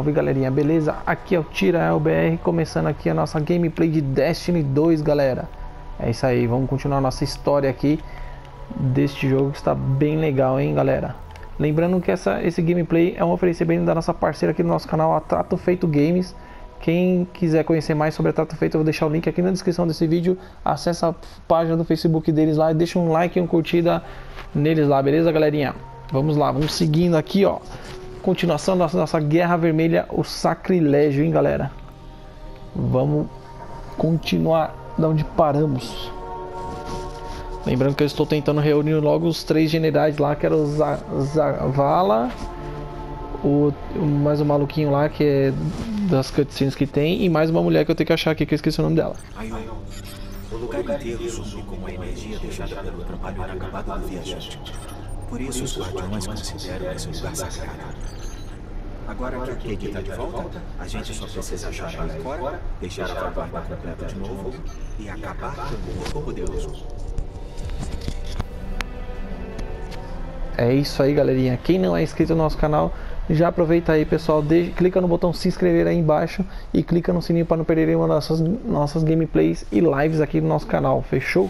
Salve galerinha, beleza? Aqui é o Tirael BR, começando aqui a nossa gameplay de Destiny 2, galera. É isso aí, vamos continuar nossa história aqui deste jogo que está bem legal, hein, galera? Lembrando que essa, esse gameplay é um oferecimento da nossa parceira aqui no nosso canal, a Trato Feito Games. Quem quiser conhecer mais sobre a Trato Feito, eu vou deixar o link aqui na descrição desse vídeo. Acesse a página do Facebook deles lá e deixa um like e uma curtida neles lá, beleza, galerinha? Vamos lá, vamos seguindo aqui, ó. Continuação da nossa, Guerra Vermelha, o Sacrilégio, hein, galera? Vamos continuar da onde paramos. Lembrando que eu estou tentando reunir logo os três generais lá, que era o Zavala, o, mais um maluquinho lá que é das cutscenes que tem, e mais uma mulher que eu tenho que achar aqui, que eu esqueci o nome dela. o lugar inteiro sumiu com a energia deixada pelo trabalho acabado do viajante. Por isso os guardiões consideram esse lugar sagrado. Agora que a Kate está de volta, a gente só precisa achar ela fora, deixar a vanguarda completa de novo e acabar com o poderoso. É isso aí, galerinha. Quem não é inscrito no nosso canal, já aproveita aí, pessoal. Deixe, clica no botão se inscrever aí embaixo e clica no sininho para não perder uma das nossas, nossas gameplays e lives aqui no nosso canal. Fechou?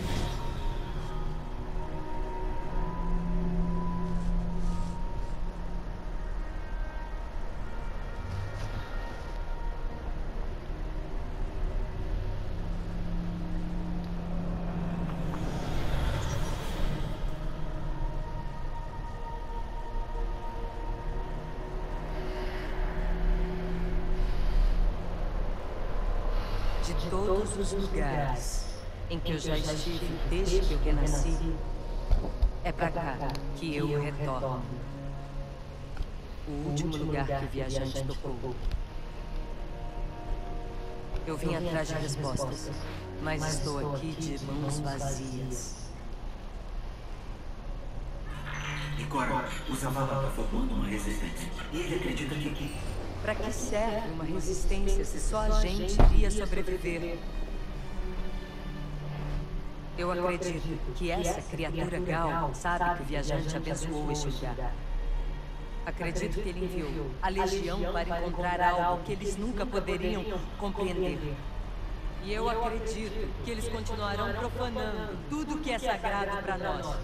Todos os lugares em que eu já estive desde que eu renasci, é para cá que eu retorno. O último lugar que o viajante tocou. Eu vim atrás de respostas, mas estou aqui de mãos vazias. E agora, o Zavala está formando uma resistência. E ele acredita que para que serve uma resistência se só a gente iria sobreviver? Eu acredito que essa criatura Gal sabe que o viajante abençoou este lugar. Acredito que ele enviou a legião para encontrar algo que eles nunca poderiam compreender. E eu acredito que eles continuarão profanando tudo que é sagrado para nós.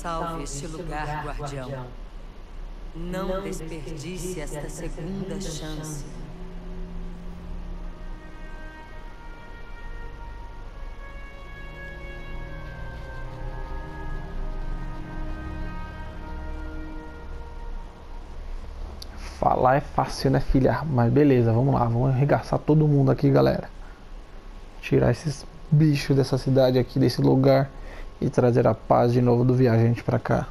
Salve este lugar, guardião. Não desperdice esta segunda chance. Falar é fácil, né, filha? Mas beleza, vamos lá, vamos arregaçar todo mundo aqui, galera. Tirar esses bichos dessa cidade aqui, desse lugar e trazer a paz de novo do viajante para cá.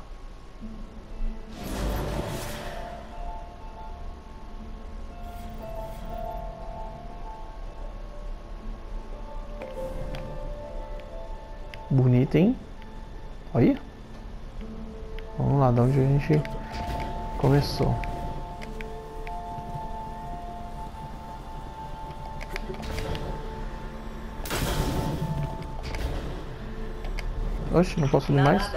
Bonito, hein? Olha. Vamos lá, de onde a gente começou. Oxe, não posso ir mais?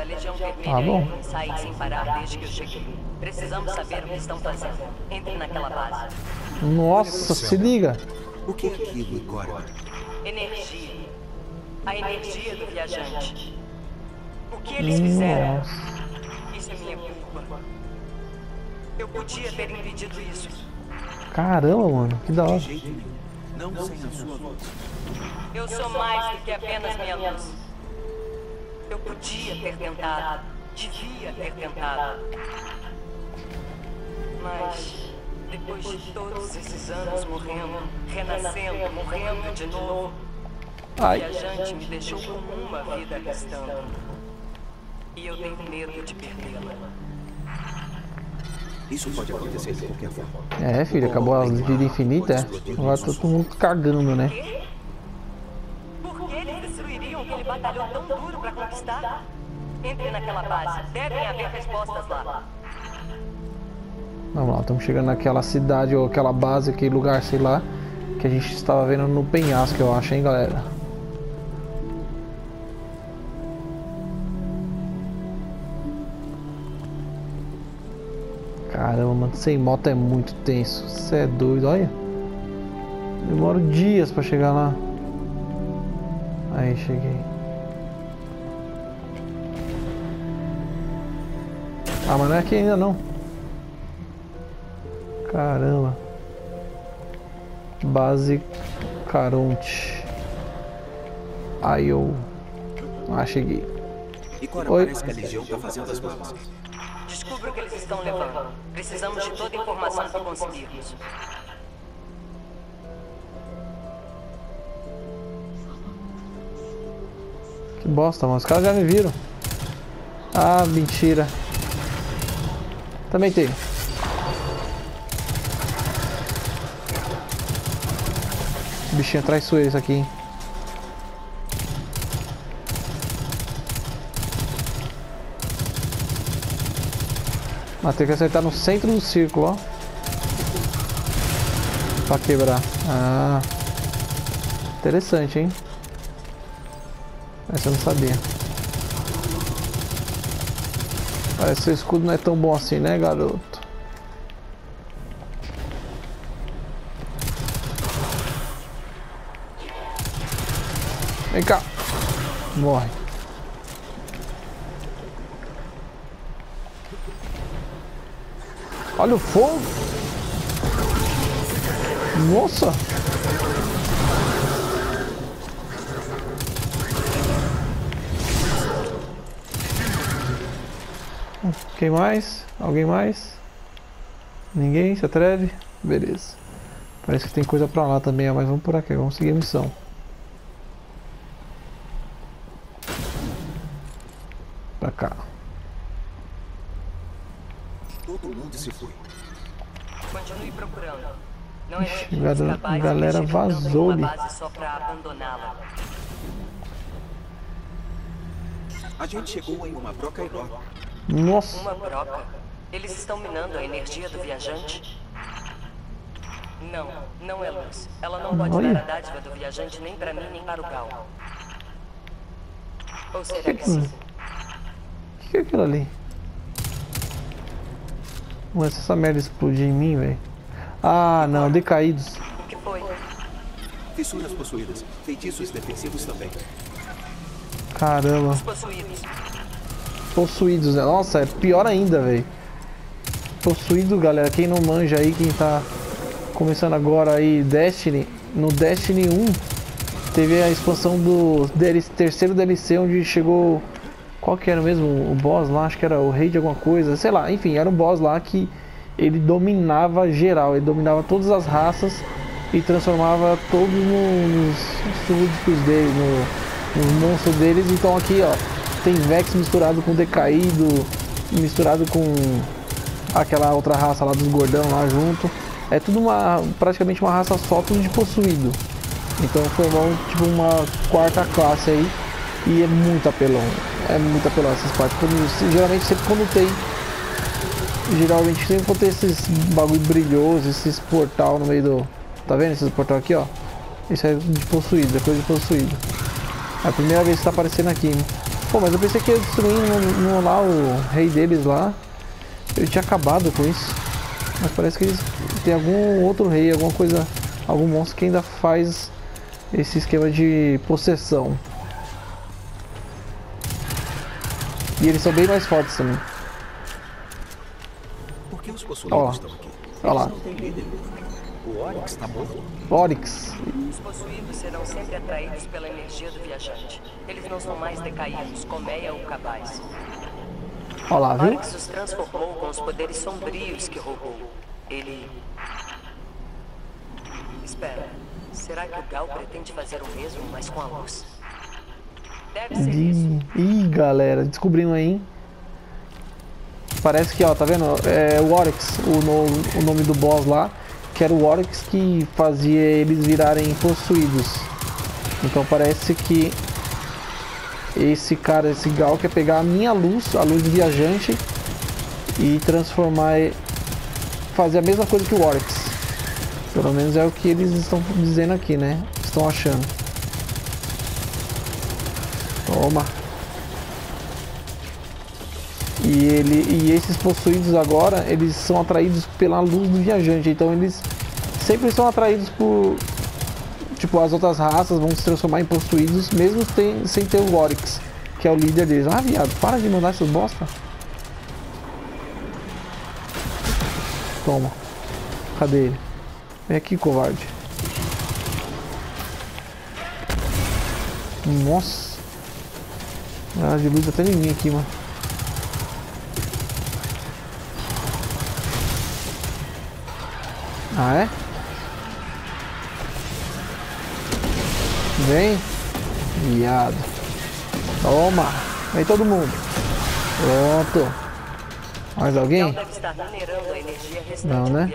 Ah, bom. Saem sem parar desde que eu cheguei. Precisamos saber o que estão fazendo. Entre naquela base. Nossa, se liga. O que é aquilo, Igor? Energia. A energia do viajante. O que eles fizeram? Nossa. Isso é minha culpa. Eu podia ter impedido isso. Caramba, mano, que da hora. Não sem a sua luz. Eu sou mais do que apenas minha luz. Eu podia ter tentado, devia ter tentado. Mas, depois de todos esses anos morrendo, renascendo, morrendo de novo, o viajante me deixou com uma vida restando. E eu tenho medo de perdê-la. Isso pode acontecer de qualquer forma. É, filho, acabou a vida infinita. é? Agora todo mundo cagando, né? Entre naquela base. Devem haver respostas lá. Vamos lá, estamos chegando naquela cidade ou aquela base, aquele lugar, sei lá, que a gente estava vendo no penhasco, eu acho, hein, galera. Caramba, mano, sem moto é muito tenso. Você é doido, olha. Demoro dias pra chegar lá. Aí, cheguei. Ah, mas não é aqui ainda não. Caramba. Base Caronte. Aí eu. Ah, cheguei. E Cora Oi. parece que a Legião tá fazendo as malas. Descubra o que eles estão levando. Precisamos de toda a informação que conseguirmos. Que bosta, mano. Os caras já me viram. Ah, mentira. Também tem. Bichinho traiçoeiro isso aqui, hein? Mas tem que acertar no centro do círculo, ó. Pra quebrar. Ah. Interessante, hein? Essa eu não sabia. Parece seu escudo não é tão bom assim, né, garoto? Vem cá. Morre. Olha o fogo. Nossa. Quem mais? Alguém mais? Ninguém? Se atreve? Beleza. Parece que tem coisa pra lá também, ó, mas vamos por aqui, vamos seguir a missão. Pra cá. Todo mundo se foi. Continue procurando. Não é Ixi, galera- galera vazou ali. A gente chegou em uma broca enorme. Nossa, Uma broca. Eles estão minando a energia do viajante? Não, não é luz. Ela não pode Olha. dar a dádiva do viajante nem pra mim nem para o Gal. Ou será que que que- sim? o que é aquilo ali? Ué, se essa merda explodir em mim, velho. Ah, não, decaídos. O que foi? Fissuras possuídas. Feitiços defensivos também. Caramba, Os possuídos. Possuídos, né? Nossa, é pior ainda, velho. Possuído, galera, quem não manja aí, quem tá começando agora aí Destiny, no Destiny 1 teve a expansão do DLC, terceiro DLC onde chegou qual que era mesmo o boss lá, acho que era o rei de alguma coisa, sei lá, enfim, era um boss lá que ele dominava geral, ele dominava todas as raças e transformava todos no- nos súditos dele, no, nos monstros deles. Então aqui ó, tem Vex misturado com Decaído, misturado com aquela outra raça lá dos gordão lá junto. É tudo uma praticamente uma raça só, tudo de possuído. Então formou tipo uma quarta classe aí e é muito apelão. É muito apelão essas partes. Geralmente sempre quando tem. Geralmente sempre quando tem esses bagulho brilhoso, esses portal no meio do. Tá vendo esses portal aqui, ó? Isso é de possuído, é coisa de possuído. É a primeira vez que tá aparecendo aqui. hein? Pô, mas eu pensei que ia destruir no, no- lá o rei deles lá. Ele tinha acabado com isso. Mas parece que eles tem algum outro rei, alguma coisa, algum monstro que ainda faz esse esquema de possessão. E eles são bem mais fortes também. Por que os Ó. possuídos estão aqui? Olha lá. O Oryx tá morto. Oryx. Os possuídos serão sempre atraídos pela energia do viajante. Eles não são mais decaídos, colmeia ou cabais. Olha lá, viu? Oryx os transformou com os poderes sombrios que roubou. Ele. Espera. Será que o Gal pretende fazer o mesmo, mas com a luz? Deve ser isso. Ih, ih, galera, descobrimos aí, hein? Parece que, ó, tá vendo? É o Oryx, o, no- o nome do boss lá, que era o Oryx que fazia eles virarem possuídos. Então parece que esse cara, esse Gal, quer pegar a minha luz, a luz viajante, e transformar, fazer a mesma coisa que o Oryx. Pelo menos é o que eles estão dizendo aqui, né? Estão achando. Toma. E, ele, e esses possuídos agora, eles são atraídos pela luz do viajante. Então eles sempre são atraídos por... Tipo, as outras raças vão se transformar em possuídos, mesmo tem, sem ter o Oryx, que é o líder deles. Ah, viado, para de mandar essas bosta. Toma. Cadê ele? Vem aqui, covarde. Nossa. Ah, de luz até mim aqui, mano. Ah, é? Vem. Viado. Toma. Vem todo mundo. Pronto. Mais alguém? Não, né?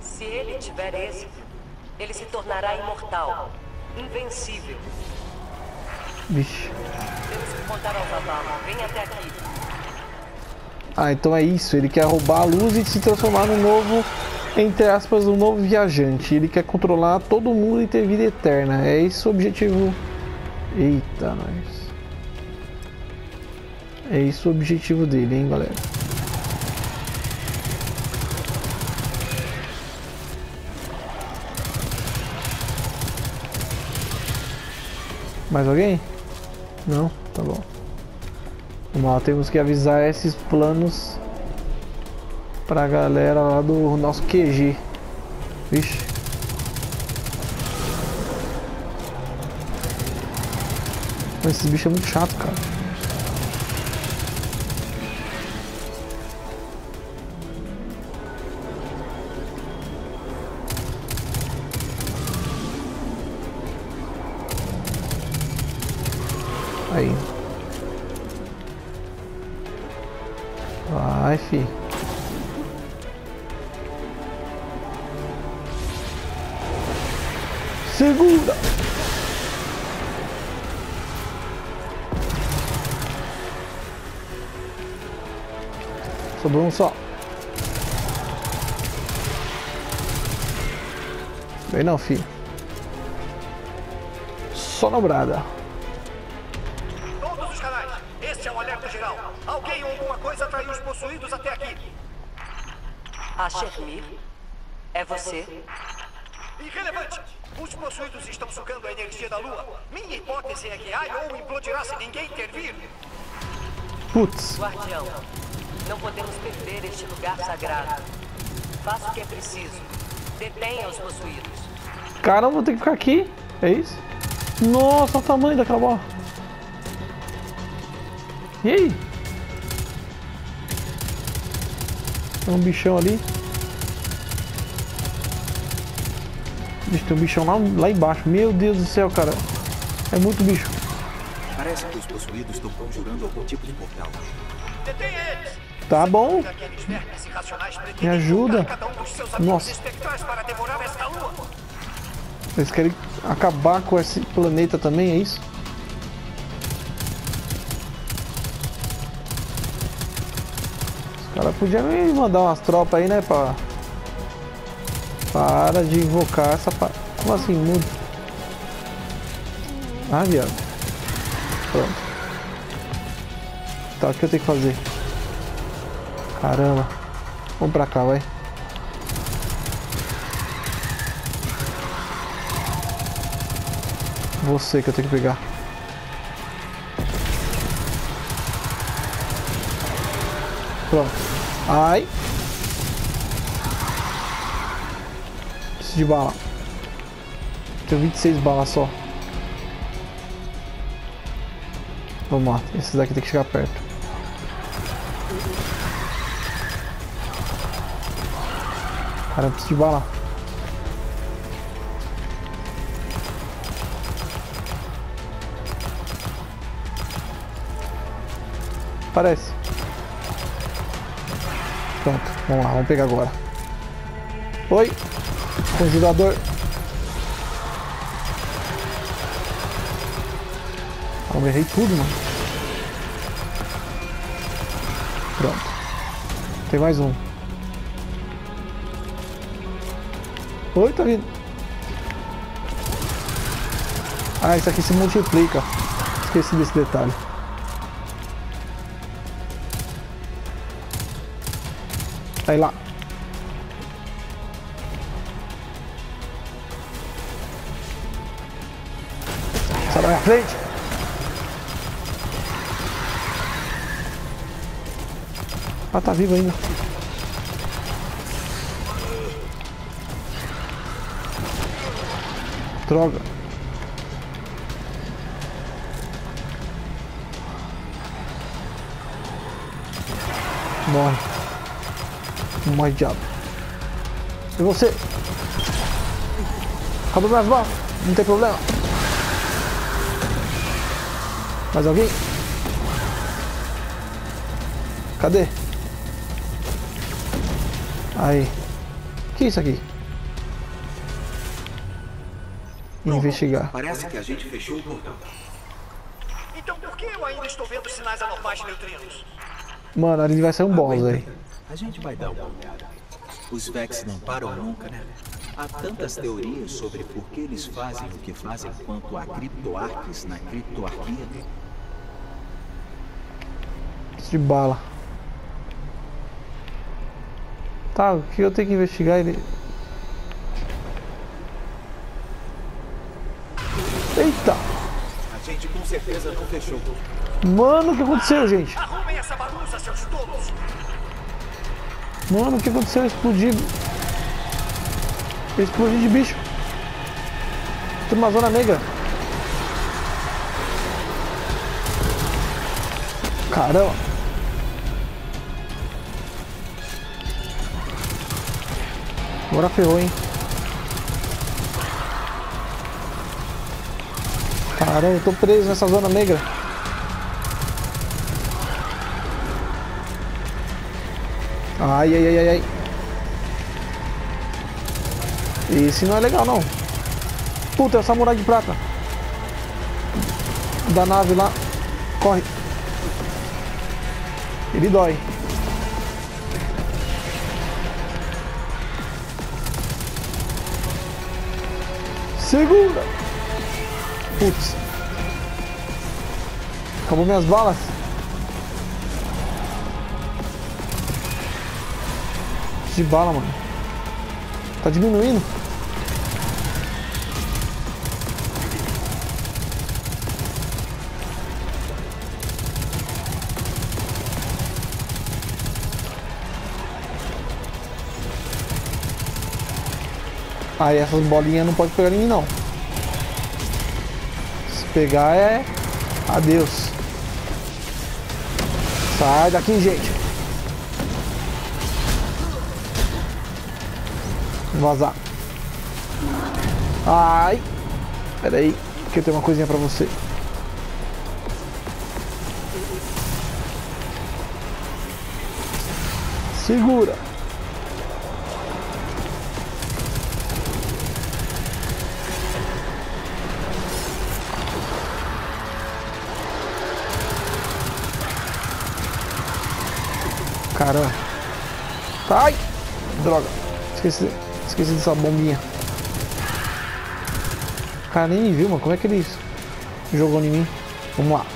Se ele tiver êxito, ele se tornará imortal, invencível. Vixe. Temos que contar ao Zavala. Vem até aqui. Ah, então é isso. Ele quer roubar a luz e se transformar num novo, entre aspas, um novo viajante. Ele quer controlar todo mundo e ter vida eterna. É esse o objetivo. Eita, nós. É esse o objetivo dele, hein, galera. Mais alguém? Não? Tá bom. Lá, temos que avisar esses planos pra galera lá do nosso QG. Vixe. Esse bicho é muito chato, cara. Segura! Sobrou um só. Vem não, fi. Só nobrada. Todos os canais, este é o alerta geral. Alguém ou alguma coisa traiu os possuídos até aqui. A Shermir? É você? Irrelevante! Os possuídos estão sugando a energia da lua. Minha hipótese é que Ai ou implodirá se ninguém intervir. Putz. Guardião, não podemos perder este lugar sagrado. Faça o que é preciso. Detenha os possuídos. Caramba, vou ter que ficar aqui. É isso? Nossa, o tamanho daquela bola. E aí? Tem um bichão ali. Vixe, tem um bichão lá, lá embaixo. Meu Deus do céu, cara. É muito bicho. Parece que os possuídos estão conjurando algum tipo de portal. Detenha eles! Tá bom. Me ajuda. Nossa. Eles querem acabar com esse planeta também, é isso? Os caras podiam me mandar umas tropas aí, né? Pra... Para de invocar essa... Pa... Como assim, mudo? Ah, viado. Pronto. Tá, o que eu tenho que fazer? Caramba. Vamos pra cá, vai. Você que eu tenho que pegar. Pronto. Ai. De bala. Tenho 26 balas só. Vamos lá. Esse daqui tem que chegar perto. Cara, eu preciso de bala. Parece. Pronto, vamos lá, vamos pegar agora. Oi, congelador. Ah, Eu errei tudo, mano. Pronto. Tem mais um. Oi, tá vindo. Ah, isso aqui se multiplica. Esqueci desse detalhe. Aí lá. Frente. Ah, tá vivo ainda. Droga. Morre. Morre, diabo. E você? Acabou minhas balas. Não tem problema. Mais alguém? Cadê? Aí. que é isso aqui? Investigar. Parece que a gente fechou o portão. Então por que eu ainda estou vendo sinais anormais de neutrinos? Mano, ali vai ser um boss aí. A gente vai dar uma olhada. Os Vex não param nunca, né? Há tantas teorias sobre por que eles fazem o que fazem quanto a criptoarques na criptoarquia. De bala. Tá, o que eu tenho que investigar ele. Eita! A gente com certeza não fechou. Mano, o que aconteceu, gente? Arrumem essa bagunça, seus tolos! Mano, o que aconteceu? Explodido. Explodiu de bicho. Tô numa zona negra. Caramba. Agora ferrou, hein? Caramba, eu tô preso nessa zona negra. Ai, ai, ai, ai, ai. Esse não é legal, não. Puta, é o samurai de prata. Da nave lá. Corre. Ele dói. Segura. Putz. Acabou minhas balas. de bala, mano. Tá diminuindo. Aí essas bolinhas não pode pegar em mim não. Se pegar é adeus. Sai daqui, gente. Vazar. Ai. Pera aí, que eu tenho uma coisinha pra você. Segura. Caramba. Ai! Droga. Esqueci, esqueci dessa bombinha. O cara nem me viu, mano. Como é que ele jogou em mim? Vamos lá.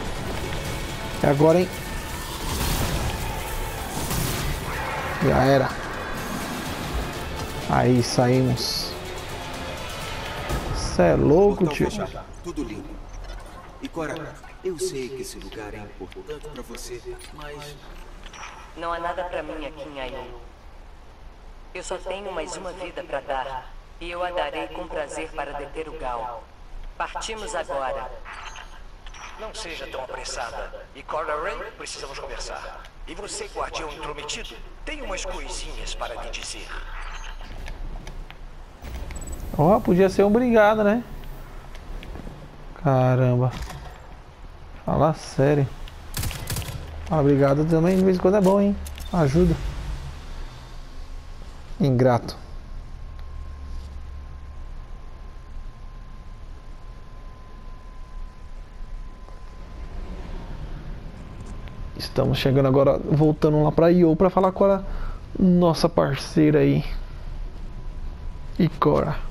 É agora, hein? Já era. Aí saímos. Cê é louco, tio. fechado, tudo limpo. E Cora, eu sei que esse lugar é importante pra você, mas Não há nada pra mim aqui em Aion. Eu só tenho mais uma vida pra dar. E eu a darei com prazer para deter o Gal. Partimos agora. Não seja tão apressada. E Cora Ray, precisamos conversar. E você, guardião intrometido, tem umas coisinhas para lhe dizer. Ó, podia ser obrigado, né? Caramba. Fala sério. Obrigado também de vez em quando é bom, hein? Ajuda. Ingrato. Estamos chegando agora, voltando lá pra Io pra falar com a nossa parceira aí. Ikora.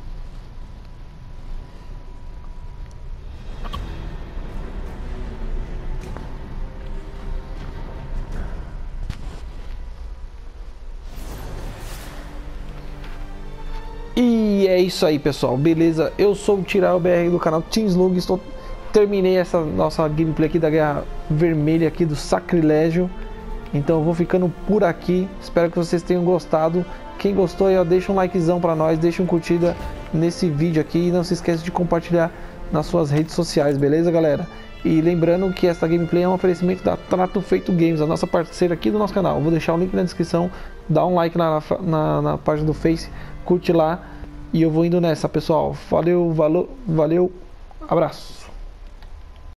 E é isso aí, pessoal. Beleza? Eu sou o Tirar BR do canal Team Slug. Estou terminei essa nossa gameplay aqui da Guerra Vermelha aqui do Sacrilégio. Então eu vou ficando por aqui. Espero que vocês tenham gostado. Quem gostou, aí, ó, deixa um likezão para nós, deixa um curtida nesse vídeo aqui e não se esqueça de compartilhar nas suas redes sociais, beleza, galera? E lembrando que esta gameplay é um oferecimento da Trato Feito Games, a nossa parceira aqui do nosso canal. Vou deixar o link na descrição, dá um like na, na, na página do Face, curte lá e eu vou indo nessa, pessoal. Valeu, valeu, valeu, abraço.